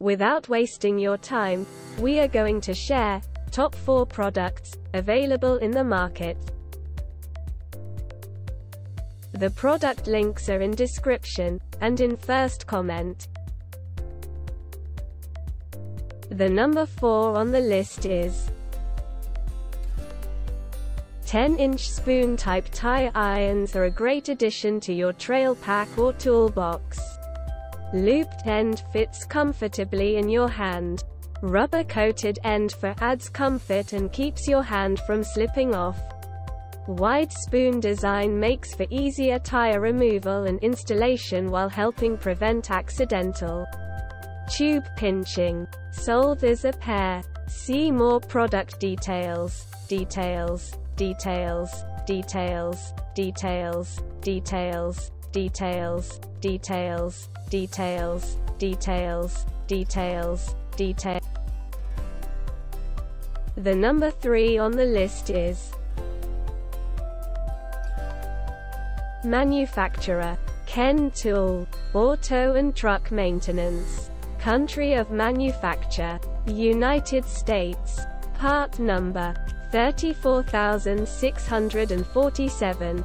Without wasting your time, we are going to share top 4 products available in the market. The product links are in description and in first comment. The number 4 on the list is 10-inch spoon-type tire irons are a great addition to your trail pack or toolbox. Looped end fits comfortably in your hand. Rubber-coated end for adds comfort and keeps your hand from slipping off. Wide spoon design makes for easier tire removal and installation while helping prevent accidental tube pinching. Sold as a pair. See more product details. Details details, details, details, details, details, details, details, details, details, detail. The number 3 on the list is Manufacturer Ken Tool Auto and Truck Maintenance Country of Manufacture United States Part number 34,647.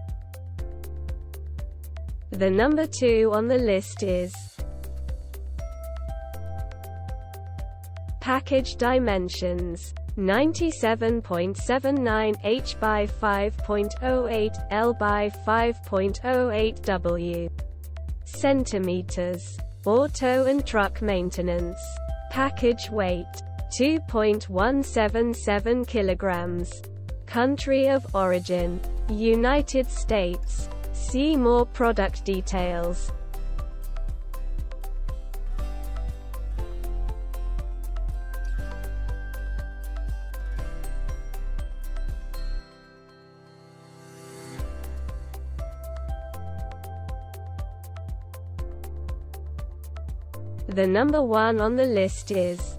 the number 2 on the list is Package Dimensions 97.79 H by 5.08 L by 5.08 W. Centimeters auto and truck maintenance. Package weight 2.177 kilograms. Country of origin United States See more product details. The number one on the list is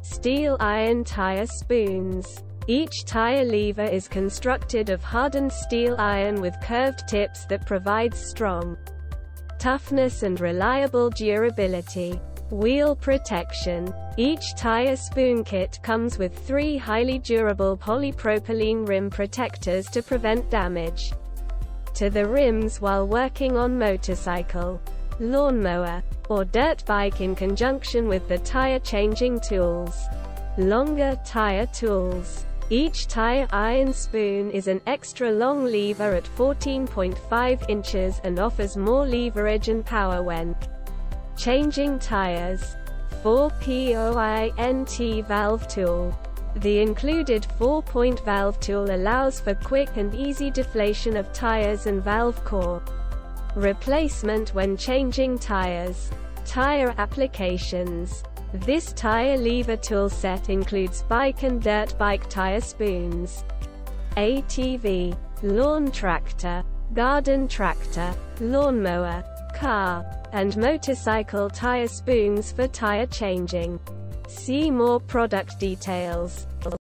Steel iron tire spoons. Each tire lever is constructed of hardened steel iron with curved tips that provides strong toughness and reliable durability. Wheel protection. Each tire spoon kit comes with three highly durable polypropylene rim protectors to prevent damage to the rims while working on motorcycle, lawnmower, or dirt bike in conjunction with the tire changing tools. Longer tire tools. Each tire iron spoon is an extra long lever at 14.5 inches and offers more leverage and power when changing tires. 4POINT valve tool. The included 4-point valve tool allows for quick and easy deflation of tires and valve core replacement when changing tires. Tire applications this tire lever tool set includes bike and dirt bike tire spoons, ATV, lawn tractor, garden tractor, lawnmower, car, and motorcycle tire spoons for tire changing. See more product details.